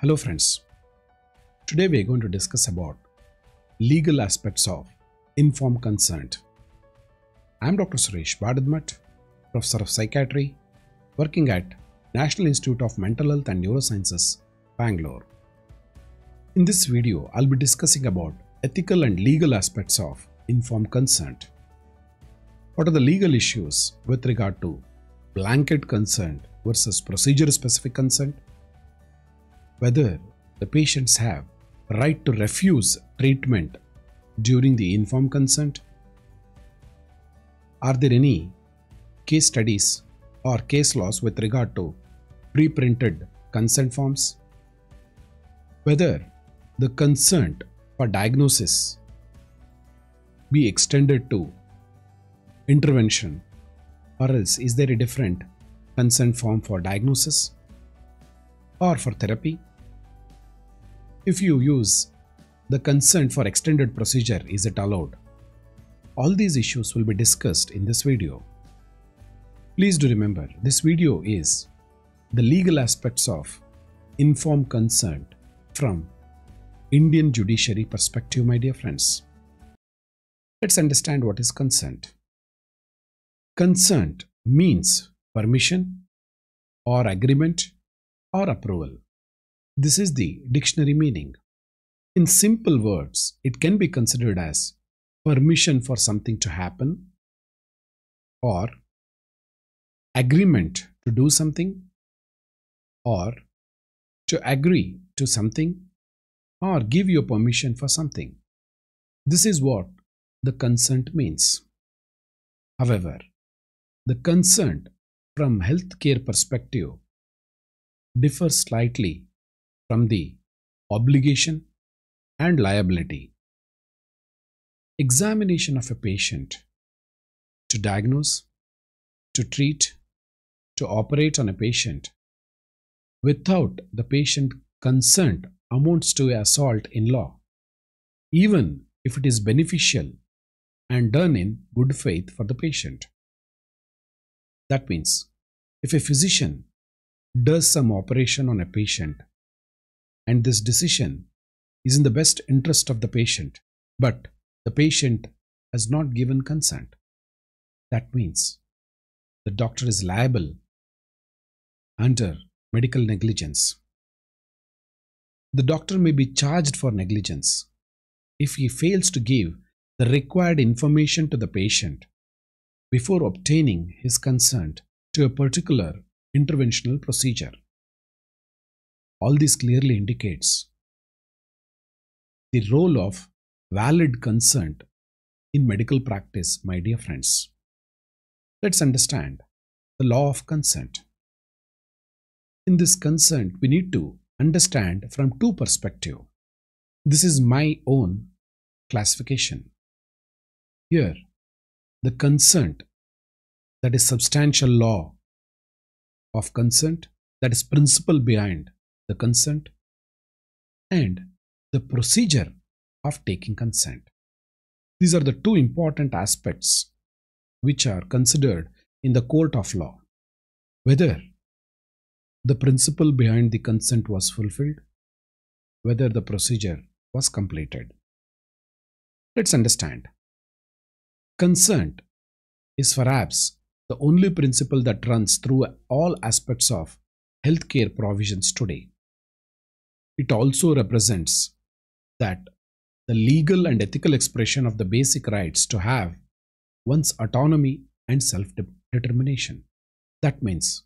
Hello friends. Today we are going to discuss about legal aspects of informed consent. I am Dr. Suresh Bada Math, Professor of Psychiatry, working at National Institute of Mental Health and Neurosciences, Bangalore. In this video, I'll be discussing about ethical and legal aspects of informed consent. What are the legal issues with regard to blanket consent versus procedure specific consent? Whether the patients have right to refuse treatment during the informed consent? Are there any case studies or case laws with regard to pre-printed consent forms? Whether the consent for diagnosis be extended to intervention or else is there a different consent form for diagnosis or for therapy? If you use the consent for extended procedure, is it allowed? All these issues will be discussed in this video. Please do remember, this video is the legal aspects of informed consent from Indian judiciary perspective, my dear friends. Let's understand what is consent. Consent means permission or agreement or approval. This is the dictionary meaning. In simple words, it can be considered as permission for something to happen or agreement to do something or to agree to something or give your permission for something. This is what the consent means. However, the consent from healthcare perspective differs slightly from the obligation and liability. Examination of a patient to diagnose, to treat, to operate on a patient without the patient consent amounts to assault in law, even if it is beneficial and done in good faith for the patient. That means, if a physician does some operation on a patient and this decision is in the best interest of the patient, but the patient has not given consent, that means the doctor is liable under medical negligence. The doctor may be charged for negligence if he fails to give the required information to the patient before obtaining his consent to a particular interventional procedure. All this clearly indicates the role of valid consent in medical practice, my dear friends. Let's understand the law of consent. In this consent, we need to understand from two perspectives. This is my own classification. Here, the consent that is substantial law of consent that is principle behind the consent and the procedure of taking consent. These are the two important aspects which are considered in the court of law. Whether the principle behind the consent was fulfilled whether the procedure was completed. Let's understand. Consent is perhaps the only principle that runs through all aspects of healthcare provisions today. It also represents that the legal and ethical expression of the basic rights to have one's autonomy and self determination. That means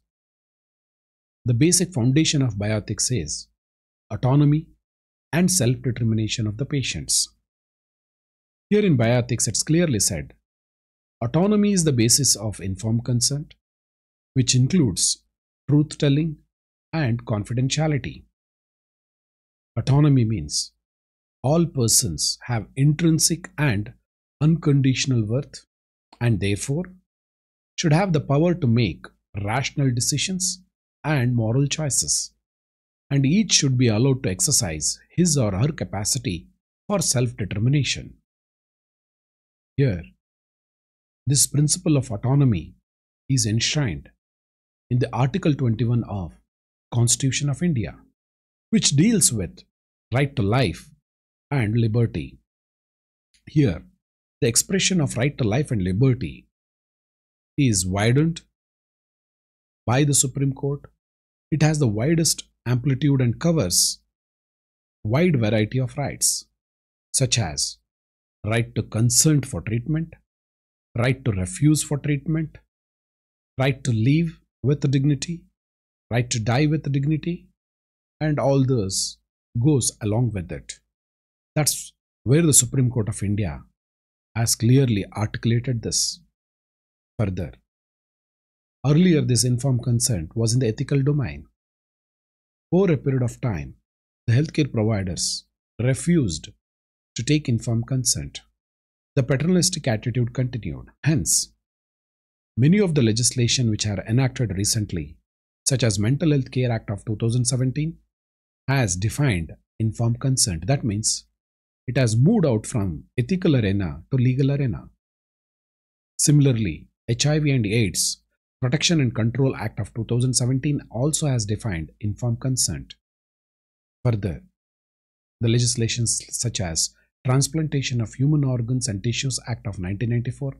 the basic foundation of bioethics is autonomy and self determination of the patients. Here in bioethics, it's clearly said Autonomy is the basis of informed consent, which includes truth telling and confidentiality. Autonomy means all persons have intrinsic and unconditional worth and therefore should have the power to make rational decisions and moral choices, and each should be allowed to exercise his or her capacity for self determination. Here, this principle of autonomy is enshrined in the Article 21 of Constitution of India. Which deals with right to life and liberty. Here, the expression of right to life and liberty is widened by the Supreme Court. It has the widest amplitude and covers wide variety of rights such as right to consent for treatment, right to refuse for treatment, right to live with dignity, right to die with dignity, and all this goes along with it. That's where the Supreme Court of India has clearly articulated this. Further, earlier this informed consent was in the ethical domain. Over a period of time, the healthcare providers refused to take informed consent. The paternalistic attitude continued. Hence, many of the legislation which are enacted recently, such as Mental Health Care Act of 2017, has defined informed consent. That means it has moved out from ethical arena to legal arena. Similarly, HIV and AIDS Protection and Control Act of 2017 also has defined informed consent. Further, the legislations such as Transplantation of Human Organs and Tissues Act of 1994,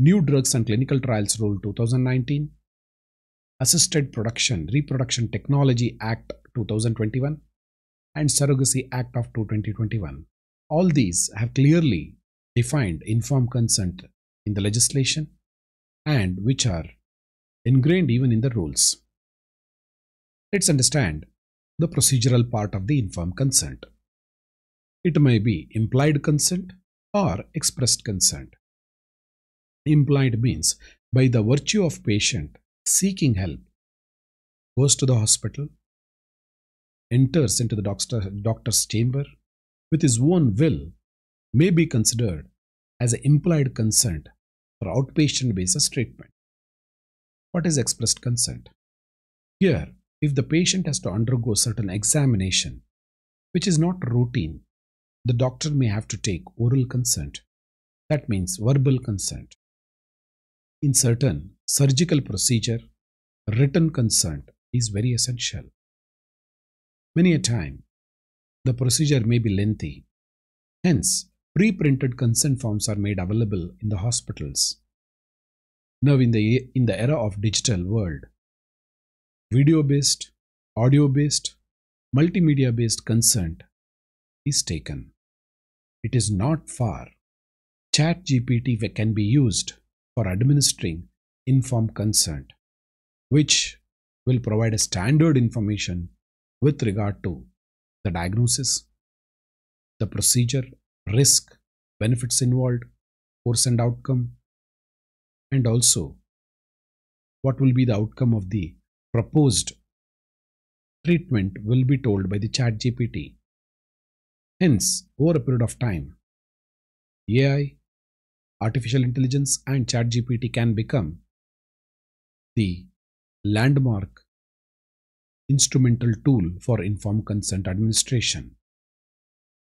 New Drugs and Clinical Trials Rule 2019, Assisted Production Reproduction Technology Act 2021, and Surrogacy Act of 2021. All these have clearly defined informed consent in the legislation and which are ingrained even in the rules. Let's understand the procedural part of the informed consent. It may be implied consent or expressed consent. Implied means by the virtue of patient seeking help goes to the hospital, enters into the doctor, doctor's chamber with his own will may be considered as an implied consent for outpatient basis treatment. What is expressed consent? Here, if the patient has to undergo certain examination, which is not routine the doctor may have to take oral consent. That means verbal consent. In certain surgical procedure, written consent is very essential. Many a time, the procedure may be lengthy. Hence, pre-printed consent forms are made available in the hospitals. Now, in the, in the era of digital world, video-based, audio-based, multimedia-based consent is taken. It is not far. ChatGPT can be used for administering informed consent, which will provide a standard information with regard to the diagnosis, the procedure, risk, benefits involved, course and outcome, and also what will be the outcome of the proposed treatment will be told by the ChatGPT Hence, over a period of time, AI, artificial intelligence, and ChatGPT can become the landmark instrumental tool for informed consent administration.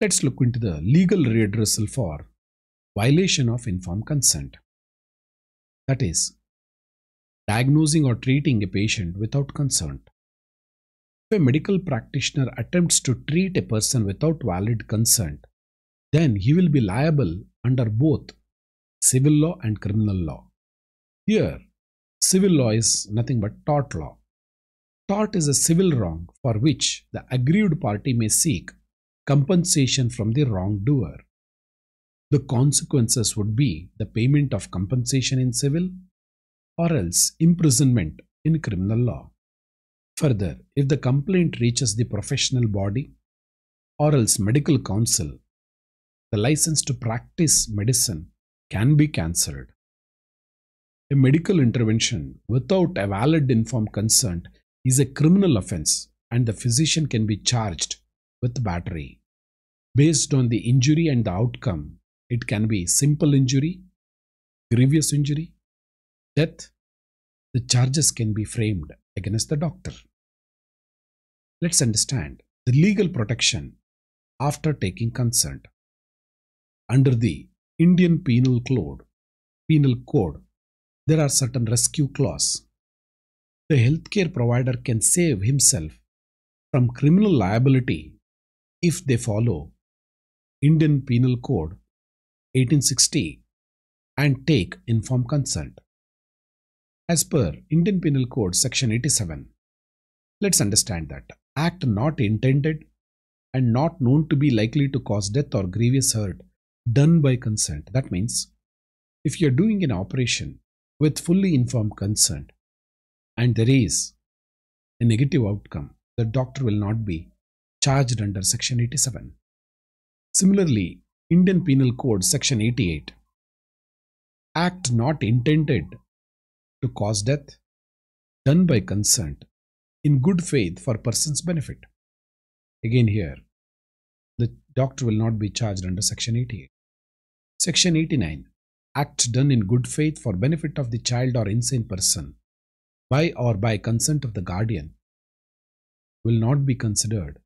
Let's look into the legal redressal for violation of informed consent. That is, diagnosing or treating a patient without consent. If a medical practitioner attempts to treat a person without valid consent, then he will be liable under both civil law and criminal law. Here, civil law is nothing but tort law. Tort is a civil wrong for which the aggrieved party may seek compensation from the wrongdoer. The consequences would be the payment of compensation in civil or else imprisonment in criminal law. Further, if the complaint reaches the professional body or else medical council, the license to practice medicine can be cancelled. A medical intervention without a valid informed consent is a criminal offense and the physician can be charged with battery. Based on the injury and the outcome, it can be simple injury, grievous injury, death. The charges can be framed against the doctor. Let's understand the legal protection after taking consent. Under the Indian Penal Code, Penal Code, there are certain rescue clause. The healthcare provider can save himself from criminal liability if they follow Indian Penal Code 1860 and take informed consent. As per Indian Penal Code section 87, let's understand that act not intended and not known to be likely to cause death or grievous hurt done by consent. That means if you're doing an operation with fully informed consent and there is a negative outcome, the doctor will not be charged under section 87. Similarly, Indian Penal Code section 88 act not intended to cause death done by consent in good faith for person's benefit. Again, here, the doctor will not be charged under Section 88. Section 89 Act done in good faith for benefit of the child or insane person by or by consent of the guardian will not be considered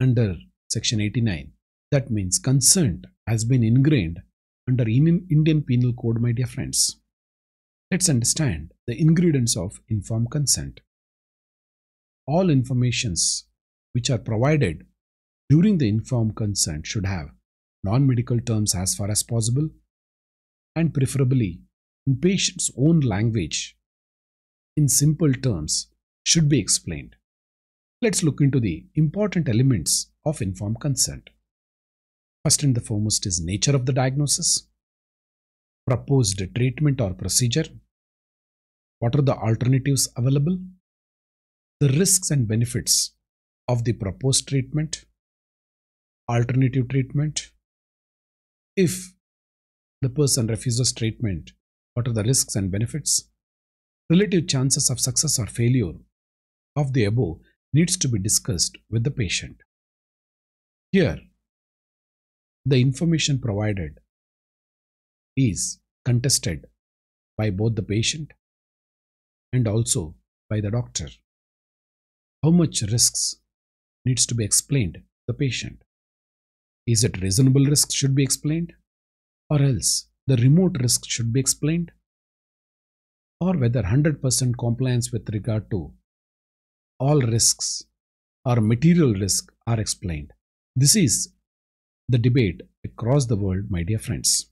under Section 89. That means consent has been ingrained under Indian Penal Code, my dear friends. Let's understand the ingredients of informed consent. All informations which are provided during the informed consent should have non-medical terms as far as possible and preferably in patient's own language in simple terms should be explained. Let's look into the important elements of informed consent. First and the foremost is nature of the diagnosis, proposed treatment or procedure, what are the alternatives available, the risks and benefits of the proposed treatment, alternative treatment. If the person refuses treatment, what are the risks and benefits? Relative chances of success or failure of the above needs to be discussed with the patient. Here, the information provided is contested by both the patient and also by the doctor. How much risks needs to be explained to the patient. Is it reasonable risk should be explained or else the remote risk should be explained or whether 100% compliance with regard to all risks or material risk are explained. This is the debate across the world, my dear friends.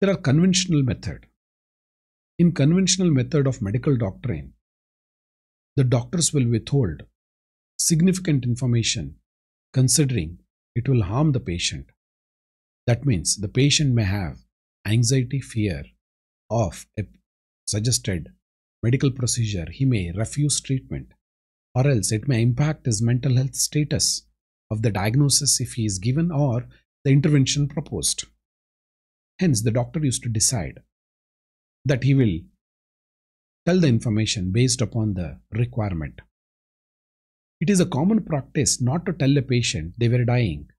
There are conventional method. In conventional method of medical doctrine, the doctors will withhold significant information considering it will harm the patient. That means the patient may have anxiety, fear of a suggested medical procedure. He may refuse treatment or else it may impact his mental health status of the diagnosis if he is given or the intervention proposed. Hence, the doctor used to decide that he will tell the information based upon the requirement. It is a common practice not to tell a patient they were dying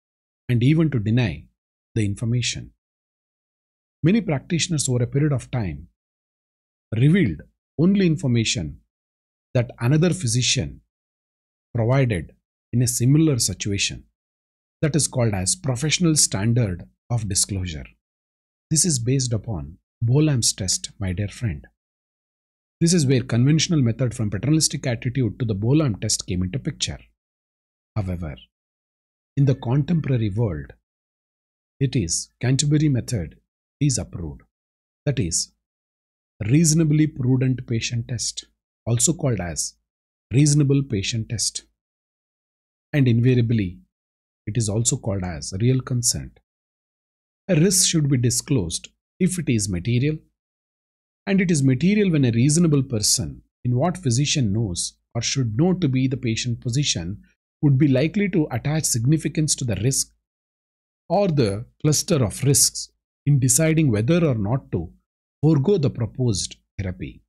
and even to deny the information. Many practitioners over a period of time revealed only information that another physician provided in a similar situation. That is called as professional standard of disclosure. This is based upon Bolam's test, my dear friend. This is where conventional method from paternalistic attitude to the Boehlem test came into picture. However, in the contemporary world, it is Canterbury method is approved. That is, reasonably prudent patient test, also called as reasonable patient test. And invariably, it is also called as real consent. A risk should be disclosed if it is material and it is material when a reasonable person in what physician knows or should know to be the patient position would be likely to attach significance to the risk or the cluster of risks in deciding whether or not to forego the proposed therapy.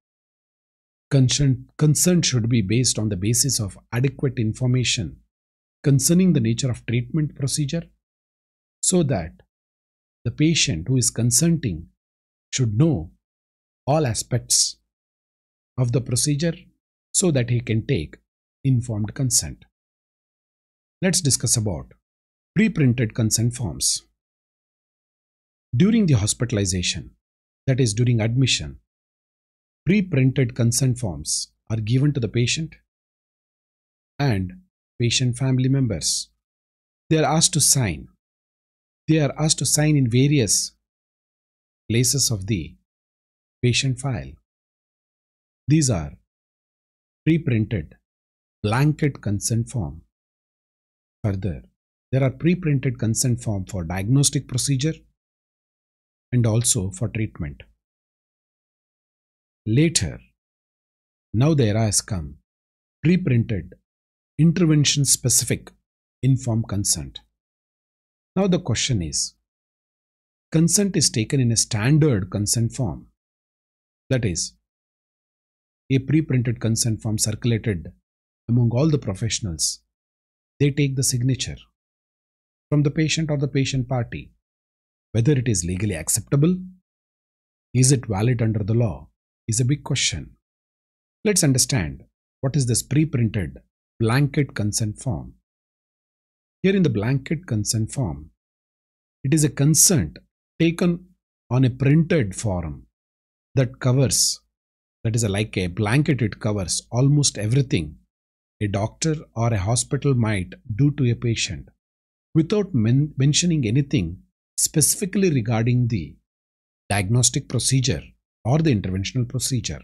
Consent, consent should be based on the basis of adequate information concerning the nature of treatment procedure so that the patient who is consenting should know all aspects of the procedure so that he can take informed consent. Let's discuss about pre-printed consent forms. During the hospitalization, that is during admission, pre-printed consent forms are given to the patient and patient family members. They are asked to sign. They are asked to sign in various places of the patient file. These are pre-printed blanket consent form. Further, there are pre-printed consent form for diagnostic procedure and also for treatment. Later, now the era has come, pre-printed intervention specific informed consent. Now the question is, consent is taken in a standard consent form. That is, a pre-printed consent form circulated among all the professionals. They take the signature from the patient or the patient party. Whether it is legally acceptable, is it valid under the law, is a big question. Let's understand what is this pre-printed blanket consent form. Here in the blanket consent form, it is a consent taken on a printed form that covers, that is a, like a blanket, it covers almost everything a doctor or a hospital might do to a patient without men mentioning anything specifically regarding the diagnostic procedure or the interventional procedure.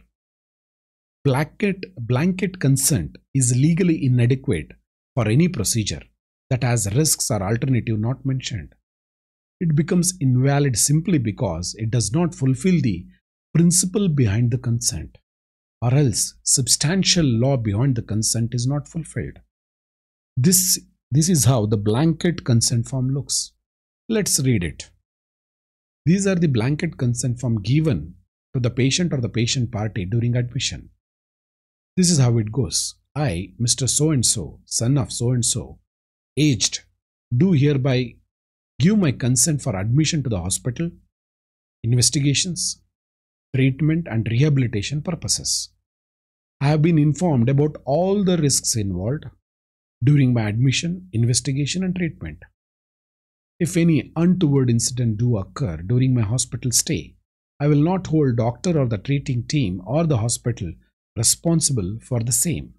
Blanket, blanket consent is legally inadequate for any procedure that has risks or alternative not mentioned. It becomes invalid simply because it does not fulfill the principle behind the consent, or else substantial law behind the consent is not fulfilled. This, this is how the blanket consent form looks. Let's read it. These are the blanket consent form given to the patient or the patient party during admission. This is how it goes. I, Mr. So and so, son of so and so, aged, do hereby give my consent for admission to the hospital, investigations, treatment, and rehabilitation purposes. I have been informed about all the risks involved during my admission, investigation, and treatment. If any untoward incident do occur during my hospital stay, I will not hold doctor or the treating team or the hospital responsible for the same.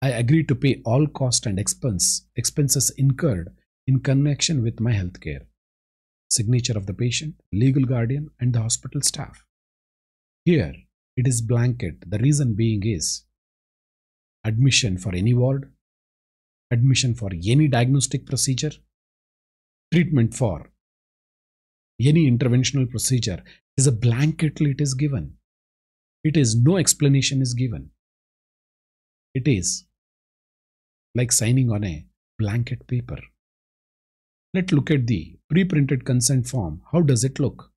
I agree to pay all cost and expense expenses incurred in connection with my healthcare. Signature of the patient, legal guardian, and the hospital staff. Here, it is blanket. The reason being is admission for any ward, admission for any diagnostic procedure, treatment for any interventional procedure is a blanketly it is given. It is no explanation is given. It is like signing on a blanket paper. Let's look at the pre-printed consent form. How does it look?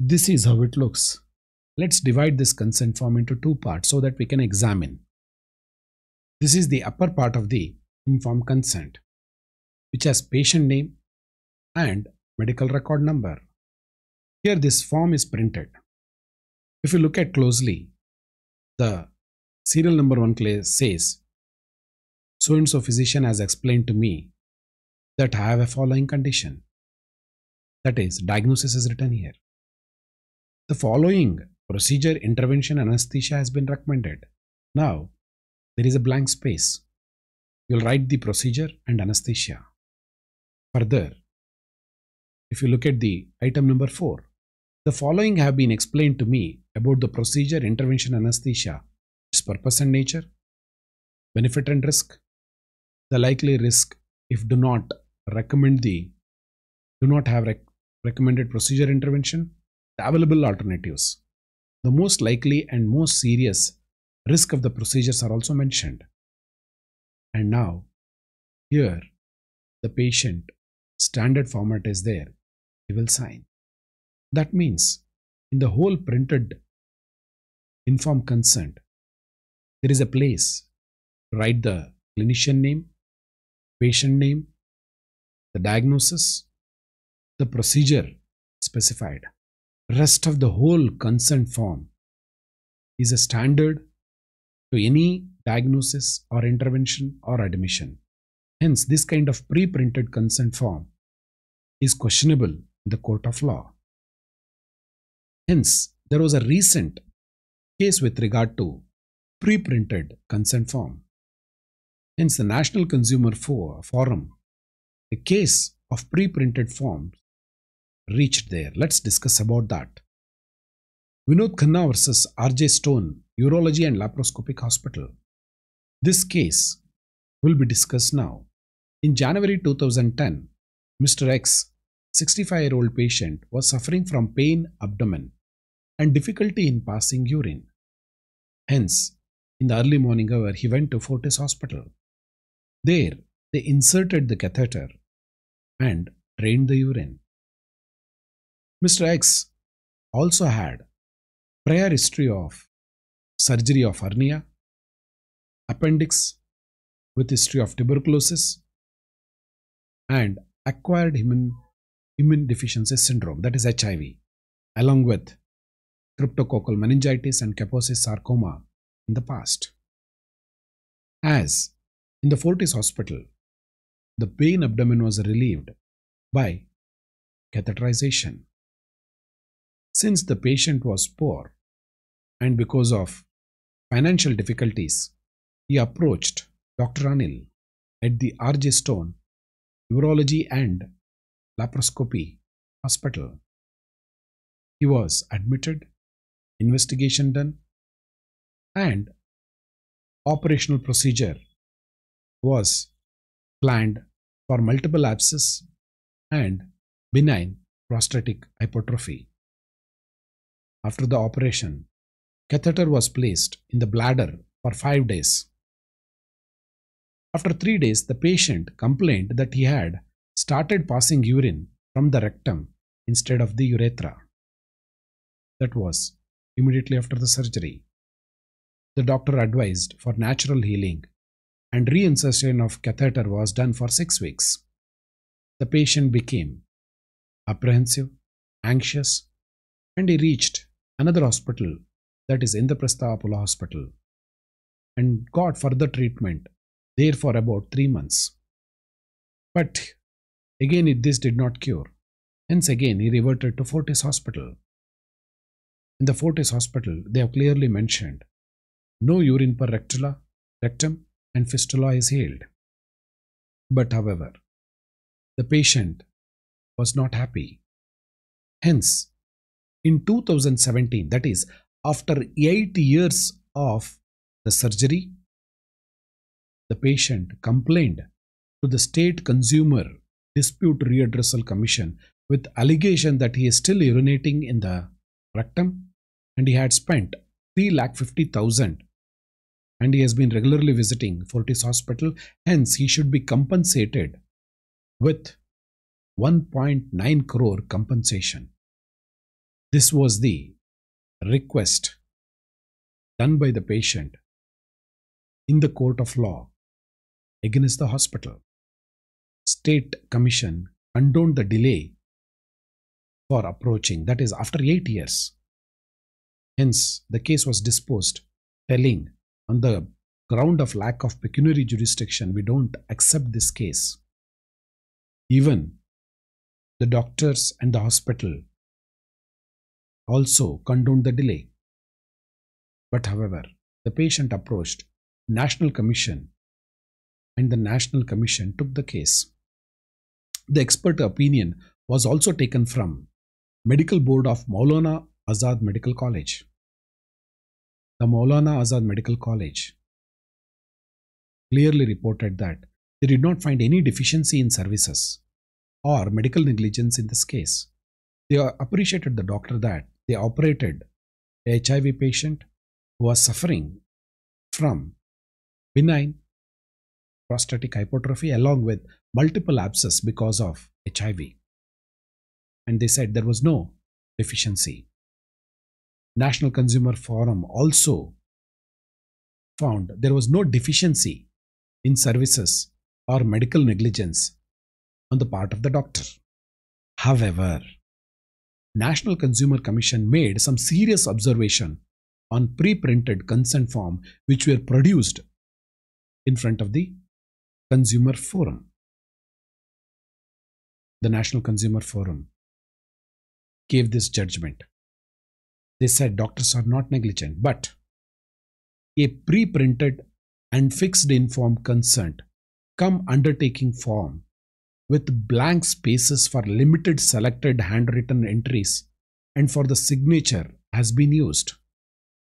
This is how it looks. Let's divide this consent form into two parts so that we can examine. This is the upper part of the informed consent, which has patient name and medical record number. Here this form is printed. If you look at closely, the serial number one says, so and so physician has explained to me that I have a following condition. That is, diagnosis is written here. The following procedure, intervention, anesthesia has been recommended. Now, there is a blank space. You'll write the procedure and anesthesia. Further, if you look at the item number 4, the following have been explained to me about the procedure, intervention, anesthesia, its purpose and nature, benefit and risk, the likely risk if do not recommend the do not have rec recommended procedure intervention, the available alternatives. The most likely and most serious risk of the procedures are also mentioned. And now, here, the patient standard format is there. He will sign. That means, in the whole printed informed consent, there is a place to write the clinician name, patient name, the diagnosis, the procedure specified. Rest of the whole consent form is a standard to any diagnosis or intervention or admission. Hence, this kind of pre-printed consent form is questionable in the court of law. Hence, there was a recent case with regard to pre-printed consent form. Hence, the National Consumer Forum, a case of pre-printed forms reached there. Let's discuss about that. Vinod Khanna versus RG Stone, Urology and Laparoscopic Hospital. This case will be discussed now. In January 2010, Mr. X, 65 year old patient, was suffering from pain abdomen and difficulty in passing urine. Hence, in the early morning hour, he went to Fortis Hospital. There, they inserted the catheter and drained the urine. Mr. X also had prior history of surgery of hernia, appendix with history of tuberculosis, and acquired immune, immune deficiency syndrome, that is HIV, along with cryptococcal meningitis and Kaposi sarcoma in the past. As in the Fortis hospital, the pain abdomen was relieved by catheterization. Since the patient was poor and because of financial difficulties, he approached Dr. Anil at the RG Stone Urology and Laparoscopy Hospital. He was admitted, investigation done, and operational procedure was planned for multiple abscess and benign prostatic hypertrophy. After the operation, catheter was placed in the bladder for 5 days. After 3 days, the patient complained that he had started passing urine from the rectum instead of the urethra. That was immediately after the surgery. The doctor advised for natural healing and reinsertion of catheter was done for 6 weeks. The patient became apprehensive, anxious, and he reached another hospital that is Indraprastha Apollo Hospital and got further treatment there for about three months. But again, it, this did not cure. Hence, again, he reverted to Fortis Hospital. In the Fortis Hospital, they have clearly mentioned no urine per rectula, rectum, and fistula is healed. But, however, the patient was not happy. Hence, in 2017, that is, after 8 years of the surgery, the patient complained to the State Consumer Dispute Redressal Commission with allegation that he is still urinating in the rectum and he had spent 3,50,000 and he has been regularly visiting Fortis Hospital. Hence, he should be compensated with 1.9 crore compensation. This was the request done by the patient in the court of law against the hospital. State Commission condoned the delay for approaching, that is, after eight years. Hence, the case was disposed, telling on the ground of lack of pecuniary jurisdiction, we don't accept this case. Even the doctors and the hospital also condoned the delay. But however, the patient approached National Commission and the National Commission took the case. The expert opinion was also taken from Medical Board of Maulana Azad Medical College. The Maulana Azad Medical College clearly reported that they did not find any deficiency in services or medical negligence in this case. They appreciated the doctor that they operated a HIV patient who was suffering from benign prostatic hypertrophy along with multiple abscess because of HIV. And they said there was no deficiency. National Consumer Forum also found there was no deficiency in services or medical negligence on the part of the doctor. However, National Consumer Commission made some serious observation on pre-printed consent form which were produced in front of the Consumer Forum. The National Consumer Forum gave this judgment. They said doctors are not negligent, but a pre printed and fixed informed consent come undertaking form with blank spaces for limited selected handwritten entries and for the signature has been used.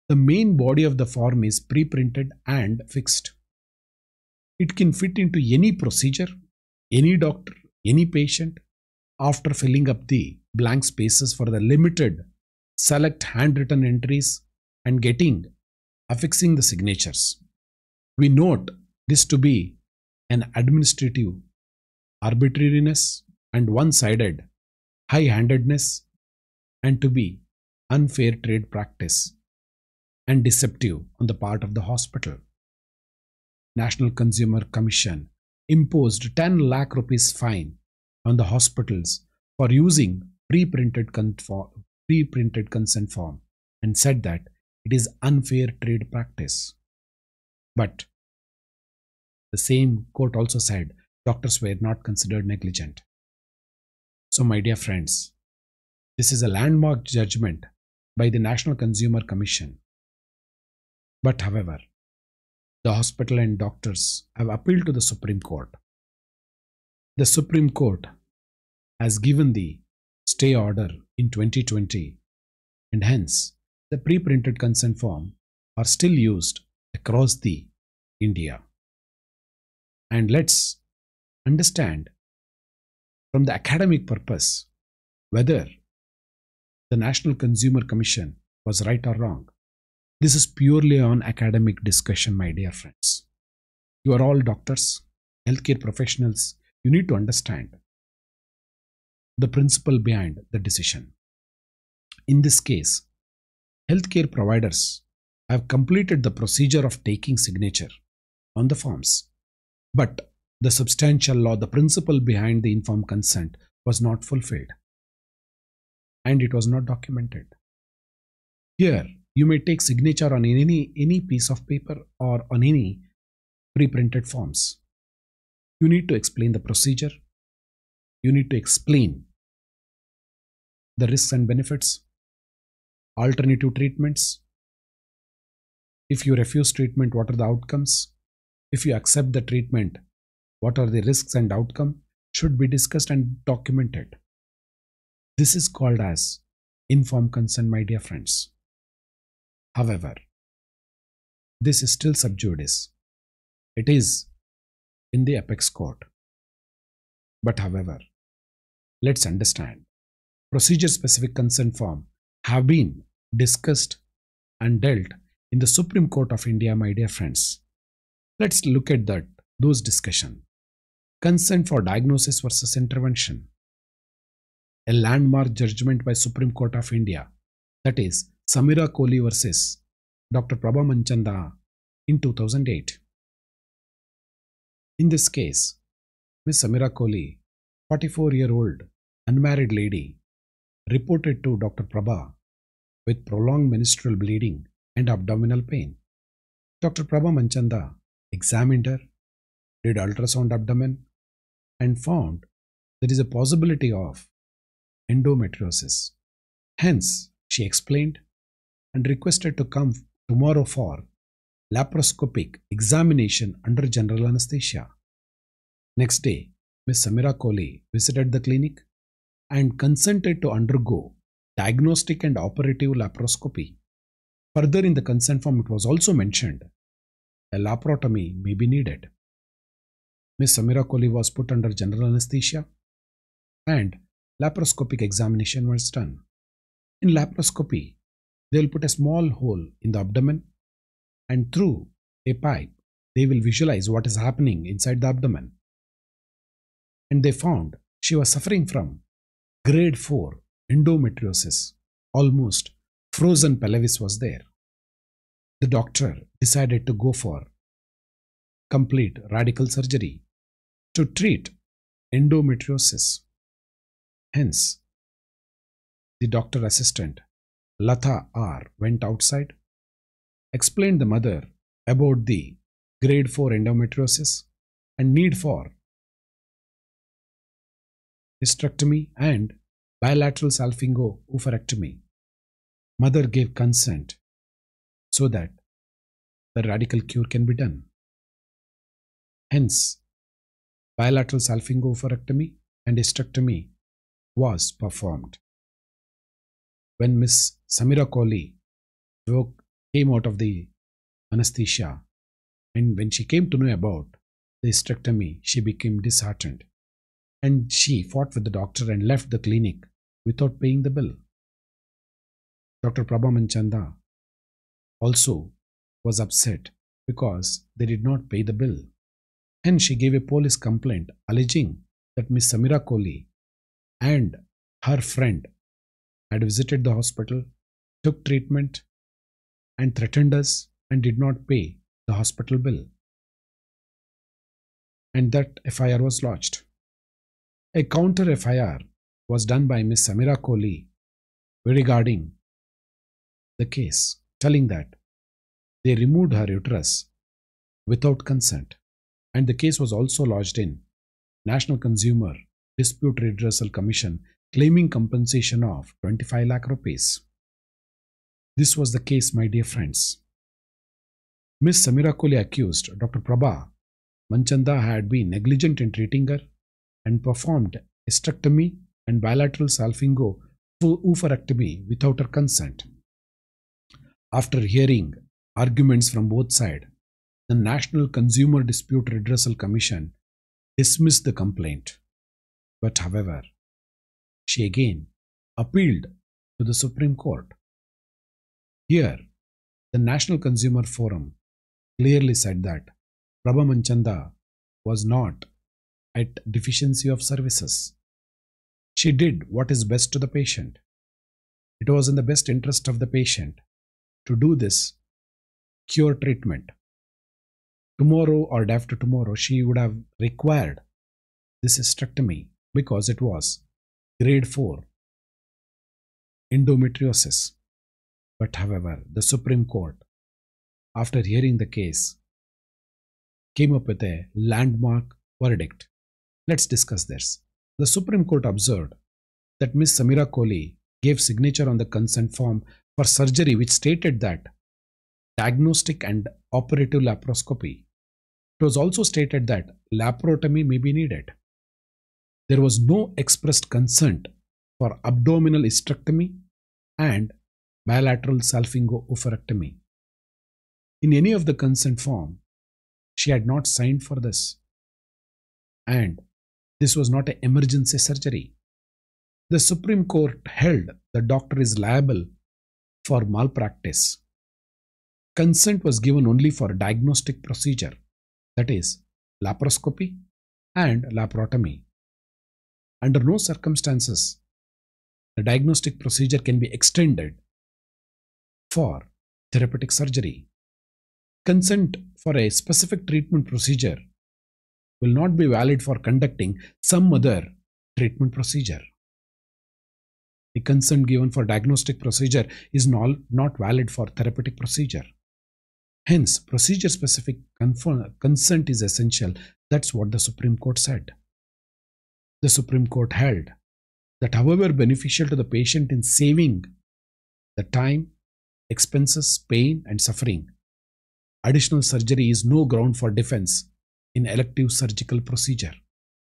The main body of the form is pre-printed and fixed. It can fit into any procedure, any doctor, any patient after filling up the blank spaces for the limited select handwritten entries and getting affixing the signatures. We note this to be an administrative arbitrariness and one-sided high-handedness and to be unfair trade practice and deceptive on the part of the hospital. National Consumer Commission imposed 10 lakh rupees fine on the hospitals for using pre-printed, pre-printed consent form and said that it is unfair trade practice. But the same court also said doctors were not considered negligent. So, my dear friends, this is a landmark judgment by the National Consumer Commission. But, however, the hospital and doctors have appealed to the Supreme Court. The Supreme Court has given the stay order in 2020, and hence the pre printed consent form are still used across the India. And let's understand from the academic purpose whether the National Consumer Commission was right or wrong. This is purely on academic discussion, my dear friends. You are all doctors, healthcare professionals. You need to understand the principle behind the decision. In this case, healthcare providers have completed the procedure of taking signature on the forms, but the substantial law, the principle behind the informed consent was not fulfilled and it was not documented. Here, you may take signature on any, any piece of paper or on any pre-printed forms. You need to explain the procedure. You need to explain the risks and benefits, alternative treatments. If you refuse treatment, what are the outcomes? If you accept the treatment, what are the risks and outcome should be discussed and documented. This is called as informed consent, my dear friends. However, this is still sub judice. It is in the apex court. But however, let's understand procedure specific consent form have been discussed and dealt in the Supreme Court of India, my dear friends. Let's look at that those discussion consent for diagnosis versus intervention. A landmark judgment by Supreme Court of India, that is Samira Kohli versus Dr. Prabha Manchanda in 2008. In this case, Ms. Samira Kohli, 44-year-old unmarried lady, reported to Dr. Prabha with prolonged menstrual bleeding and abdominal pain. Dr. Prabha Manchanda examined her, did ultrasound abdomen, and found there is a possibility of endometriosis. Hence, she explained and requested to come tomorrow for laparoscopic examination under general anesthesia. Next day, Ms. Samira Kohli visited the clinic and consented to undergo diagnostic and operative laparoscopy. Further, in the consent form, it was also mentioned a laparotomy may be needed. Miss Samira Kohli was put under general anesthesia and laparoscopic examination was done. In laparoscopy, they will put a small hole in the abdomen and through a pipe, they will visualize what is happening inside the abdomen. And they found she was suffering from grade 4 endometriosis. Almost frozen pelvis was there. The doctor decided to go for complete radical surgery to treat endometriosis. Hence, the doctor assistant, Latha R, went outside, explained the mother about the grade 4 endometriosis and need for hysterectomy and bilateral salpingo oophorectomy. Mother gave consent so that the radical cure can be done. Hence, bilateral salpingo-oophorectomy and hysterectomy was performed. When Miss Samira Kohli woke, came out of the anesthesia and when she came to know about the hysterectomy, she became disheartened and she fought with the doctor and left the clinic without paying the bill. Dr. Prabha Manchanda also was upset because they did not pay the bill. Hence, she gave a police complaint alleging that Miss Samira Kohli and her friend had visited the hospital, took treatment, and threatened us and did not pay the hospital bill. And that FIR was lodged. A counter FIR was done by Miss Samira Kohli regarding the case, telling that they removed her uterus without consent, and the case was also lodged in National Consumer Dispute Redressal Commission claiming compensation of 25 lakh rupees. This was the case, my dear friends. Miss Samira Kohli accused Dr. Prabha Manchanda had been negligent in treating her and performed hysterectomy and bilateral salpingo oophorectomy without her consent. After hearing arguments from both sides, the National Consumer Dispute Redressal Commission dismissed the complaint. But however, she again appealed to the Supreme Court. Here, the National Consumer Forum clearly said that Prabha Manchanda was not at deficiency of services. She did what is best to the patient. It was in the best interest of the patient to do this cure treatment. Tomorrow or day after tomorrow, she would have required this hysterectomy because it was grade 4 endometriosis. But however, the Supreme Court, after hearing the case, came up with a landmark verdict. Let's discuss this. The Supreme Court observed that Miss Samira Kohli gave signature on the consent form for surgery which stated that diagnostic and operative laparoscopy. It was also stated that laparotomy may be needed. There was no expressed consent for abdominal hysterectomy and bilateral salpingo-oophorectomy. In any of the consent form, she had not signed for this. And this was not an emergency surgery. The Supreme Court held the doctor is liable for malpractice consent was given only for diagnostic procedure, that is, laparoscopy and laparotomy. Under no circumstances, the diagnostic procedure can be extended for therapeutic surgery. Consent for a specific treatment procedure will not be valid for conducting some other treatment procedure. The consent given for diagnostic procedure is not, valid for therapeutic procedure. Hence, procedure specific consent is essential. That's what the Supreme Court said. The Supreme Court held that, however beneficial to the patient in saving the time, expenses, pain, and suffering, additional surgery is no ground for defense in elective surgical procedure.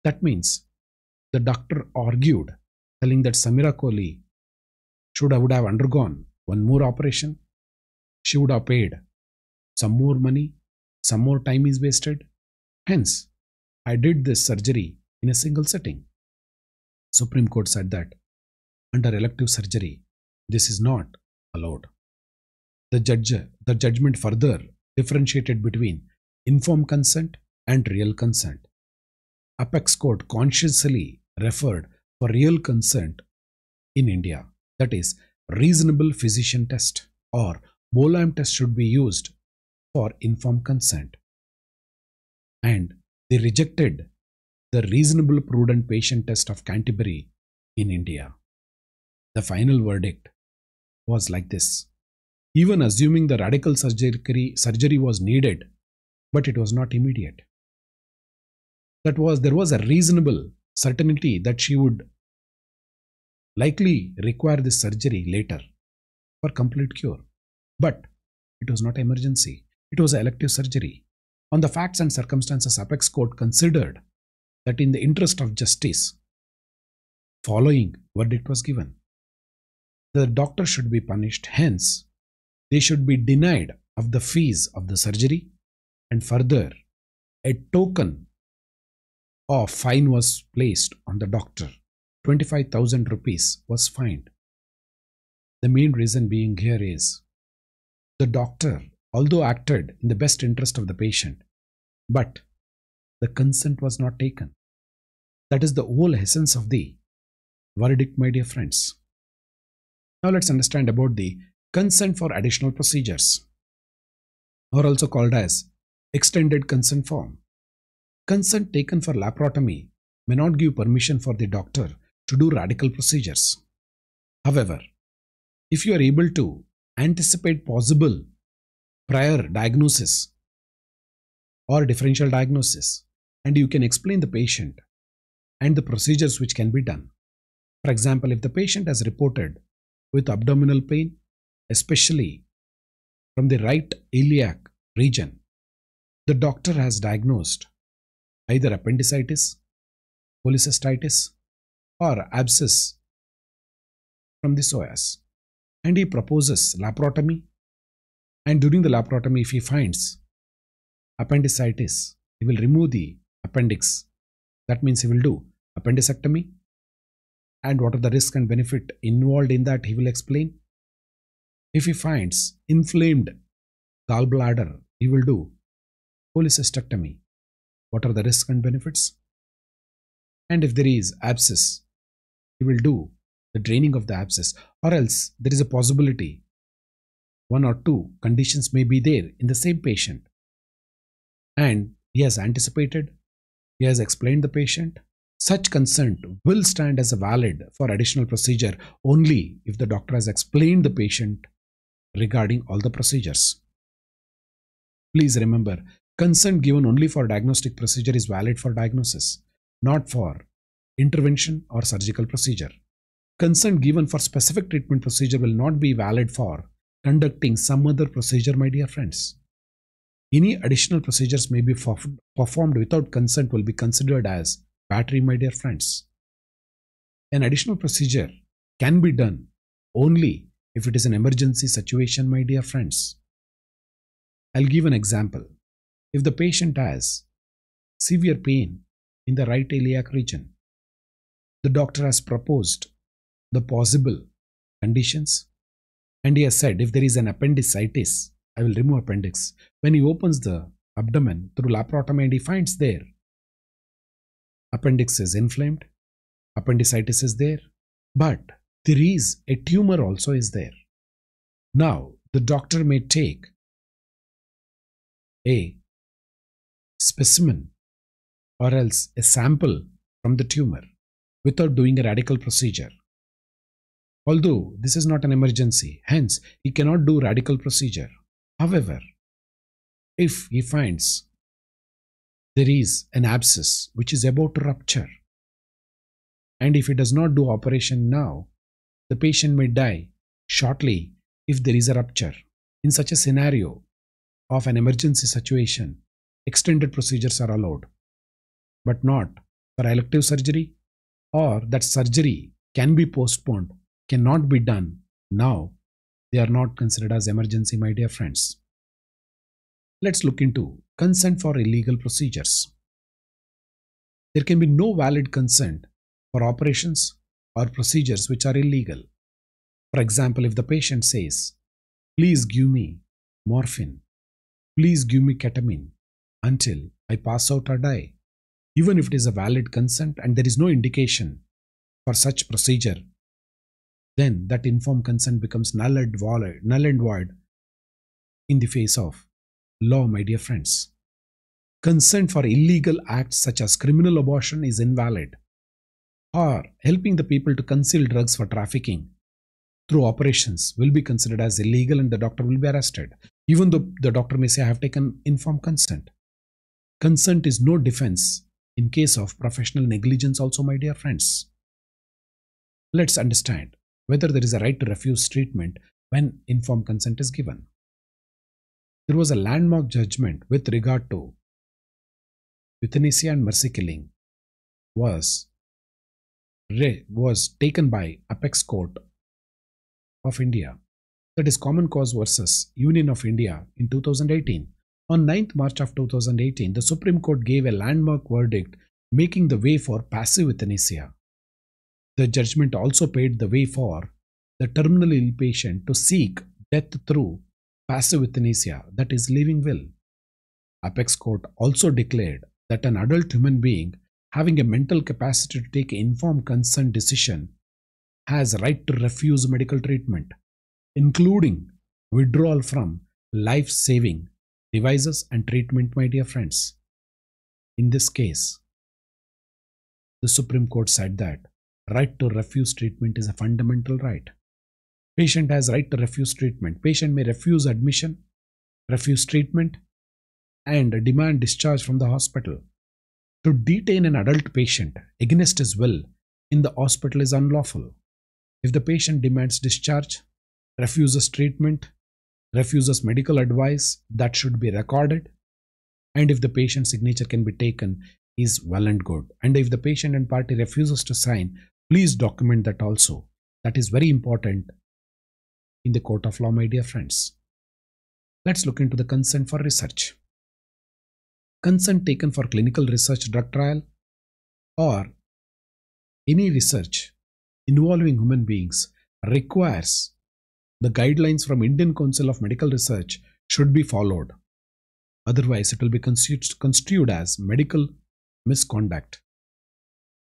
That means the doctor argued, telling that Samira Kohli should have, would have undergone one more operation. She would have paid some more money, some more time is wasted. Hence, I did this surgery in a single sitting. Supreme Court said that under elective surgery, this is not allowed. The judge, the judgment further differentiated between informed consent and real consent. Apex Court consciously referred for real consent in India, that is, reasonable physician test or Bolam test should be used for informed consent. And they rejected the reasonable prudent patient test of Canterbury in India. The final verdict was like this. Even assuming the radical surgery, surgery was needed, but it was not immediate. That was there was a reasonable certainty that she would likely require this surgery later for complete cure. But it was not emergency. It was elective surgery. On the facts and circumstances, Apex Court considered that in the interest of justice, following verdict was given. The doctor should be punished, hence, they should be denied of the fees of the surgery, and further, a token of fine was placed on the doctor. 25,000 rupees was fined. The main reason being here is the doctor, although acted in the best interest of the patient, but the consent was not taken. That is the whole essence of the verdict, my dear friends. Now let's understand about the consent for additional procedures, or also called as extended consent form. Consent taken for laparotomy may not give permission for the doctor to do radical procedures. However, if you are able to anticipate possible prior diagnosis or differential diagnosis and you can explain the patient and the procedures which can be done. For example, if the patient has reported with abdominal pain, especially from the right iliac region, the doctor has diagnosed either appendicitis, cholecystitis, or abscess from the psoas. And he proposes laparotomy. And during the laparotomy, if he finds appendicitis, he will remove the appendix. That means he will do appendicectomy. And what are the risk and benefit involved in that, he will explain. If he finds inflamed gallbladder, he will do cholecystectomy. What are the risks and benefits? And if there is abscess, he will do the draining of the abscess, or else there is a possibility one or two conditions may be there in the same patient. And he has anticipated, he has explained the patient. Such consent will stand as valid for additional procedure only if the doctor has explained the patient regarding all the procedures. Please remember, consent given only for diagnostic procedure is valid for diagnosis, not for intervention or surgical procedure. Consent given for specific treatment procedure will not be valid for conducting some other procedure, my dear friends. Any additional procedures may be performed without consent will be considered as battery, my dear friends. An additional procedure can be done only if it is an emergency situation, my dear friends. I'll give an example. If the patient has severe pain in the right iliac region, the doctor has proposed the possible conditions and he has said if there is an appendicitis, I will remove appendix. When he opens the abdomen through laparotomy and he finds there appendix is inflamed, appendicitis is there, but there is a tumor also is there. Now the doctor may take a specimen or else a sample from the tumor without doing a radical procedure. Although this is not an emergency, hence he cannot do radical procedure. However, if he finds there is an abscess which is about to rupture, and if he does not do operation now, the patient may die shortly if there is a rupture. In such a scenario of an emergency situation, extended procedures are allowed, but not for elective surgery or that surgery can be postponed, cannot be done now, they are not considered as emergency, my dear friends. Let's look into consent for illegal procedures. There can be no valid consent for operations or procedures which are illegal. For example, if the patient says, Please give me morphine, please give me ketamine until I pass out or die, even if it is a valid consent and there is no indication for such procedure, then that informed consent becomes null and void, null and void in the face of law, my dear friends. Consent for illegal acts such as criminal abortion is invalid, or helping the people to conceal drugs for trafficking through operations will be considered as illegal and the doctor will be arrested, even though the doctor may say, I have taken informed consent. Consent is no defense in case of professional negligence also my dear friends. Let's understand whether there is a right to refuse treatment when informed consent is given. There was a landmark judgment with regard to euthanasia and mercy killing was was taken by apex court of india. That is common cause versus union of india in 2018 on 9th march of 2018 the supreme court gave a landmark verdict making the way for passive euthanasia the judgment also paved the way for the terminally ill patient to seek death through passive euthanasia, that is, living will. Apex Court also declared that an adult human being having a mental capacity to take informed consent decision has right to refuse medical treatment, including withdrawal from life-saving devices and treatment, my dear friends. In this case, the Supreme Court said that right to refuse treatment is a fundamental right. Patient has right to refuse treatment. Patient may refuse admission, refuse treatment, and demand discharge from the hospital. To detain an adult patient against his will in the hospital is unlawful. If the patient demands discharge, refuses treatment, refuses medical advice, that should be recorded. And if the patient's signature can be taken, is well and good. And if the patient and party refuses to sign, please document that also. That is very important in the court of law, my dear friends. Let's look into the consent for research. Consent taken for clinical research drug trial or any research involving human beings requires the guidelines from Indian Council of Medical Research should be followed. Otherwise, it will be construed as medical misconduct.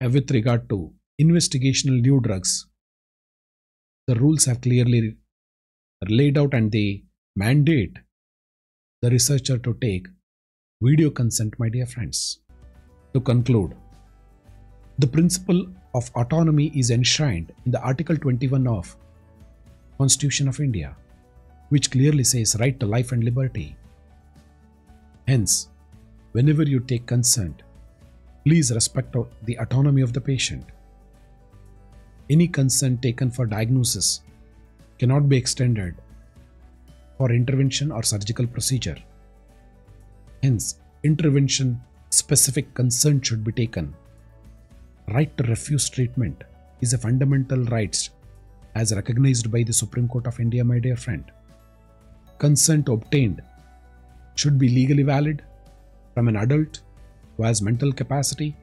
With regard to investigational new drugs, the rules have clearly laid out and they mandate the researcher to take video consent, my dear friends. To conclude, the principle of autonomy is enshrined in the Article 21 of Constitution of India, which clearly says right to life and liberty. Hence, whenever you take consent, please respect the autonomy of the patient. Any consent taken for diagnosis cannot be extended for intervention or surgical procedure. Hence, intervention specific consent should be taken. Right to refuse treatment is a fundamental right as recognized by the Supreme Court of India, my dear friend. Consent obtained should be legally valid from an adult who has mental capacity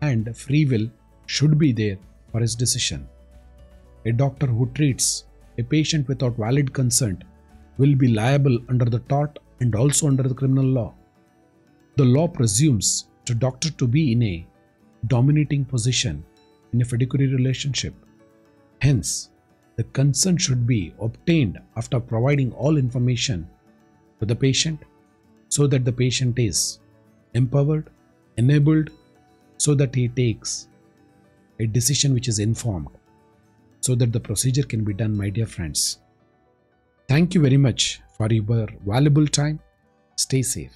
and free will should be there for his decision. A doctor who treats a patient without valid consent will be liable under the tort and also under the criminal law. The law presumes the doctor to be in a dominating position in a fiduciary relationship. Hence, the consent should be obtained after providing all information to the patient so that the patient is empowered, enabled, so that he takes a decision which is informed so that the procedure can be done, my dear friends. Thank you very much for your valuable time. Stay safe.